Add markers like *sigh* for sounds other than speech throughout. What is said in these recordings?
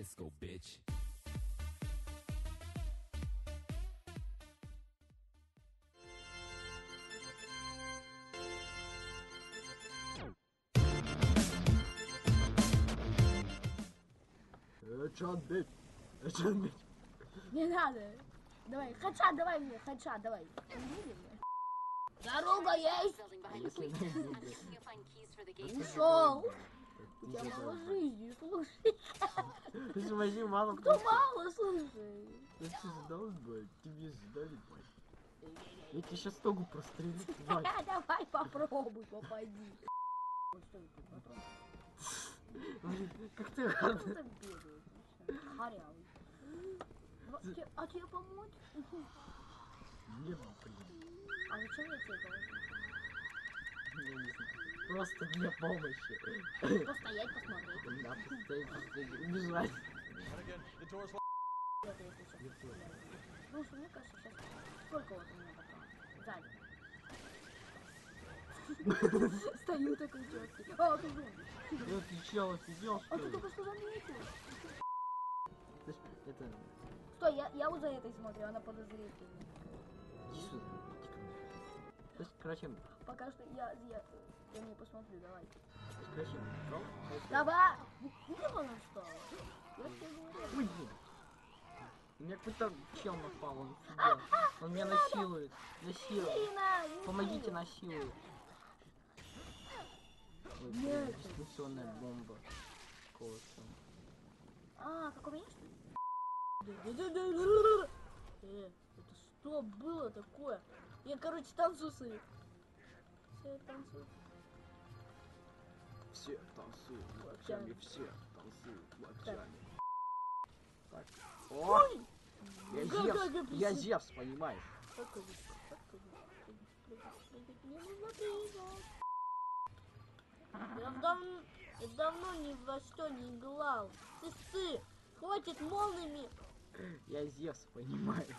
Cisco, bitch. Эчан бить. Эчан бить. Не надо. Давай, хедшот, давай мне, хедшот, давай. Дорога есть. А Ушел. У тебя мало жизни, слушай. *laughs* Возьми мало Кто мало, слушай. Ты задолбай, тебе задолбай. Я тебе сейчас ногу прострелю. *laughs* Давай попробуй, попади. Что *laughs* Как ты? Корявый. Два- те- А тебе помочь? Не, блин. А зачем я тебе должен? Просто для помощи. Постоять, посмотреть. *laughs* Да, постоять, постоять, убежать. Сейчас. Слушай, мне кажется, сейчас... Сколько вот у меня патронов? Сзади. *laughs* Стою такой четкий. А, ты зомби. Ну ты чел офигел, А что ты ли? только что заметил. Ты Это... Стой, я, я вот за этой смотрю, она подозрительная. Иди сюда. Короче, Пока что я, я, я не посмотрю, давай. короче, Давай! Где она стала? Я тебе говорю. Блин. У меня какой-то чел напал, он сидел. Он меня насилует. Насилует. Помогите, насилует. Дистанционная бомба. Какого-то. А, как у меня что ли? Э, это что было такое? Я, короче, танцую свои. Все, танцую. Все танцуют локтями, все танцуют локтями. Так. О, Ой! я Как- Зевс, как я Зевс, понимаешь? Я давно, я давно ни во что не играл. Ты ты, хватит молниями, Я Зевс, понимаешь?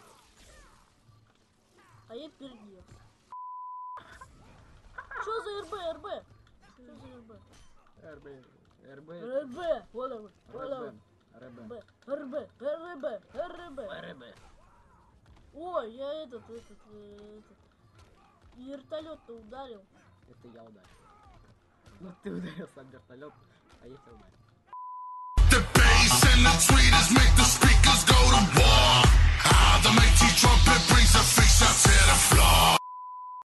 А я пердел. Что за РБ, РБ? Что за РБ? РБ, РБ, РБ, вот он, вот он. РБ, РБ, РБ, РБ, РБ. РБ. Ой, я этот, этот, э, этот. Вертолет-то ударил. Это я ударил. Ну ты ударился об вертолет, а я тебя ударил.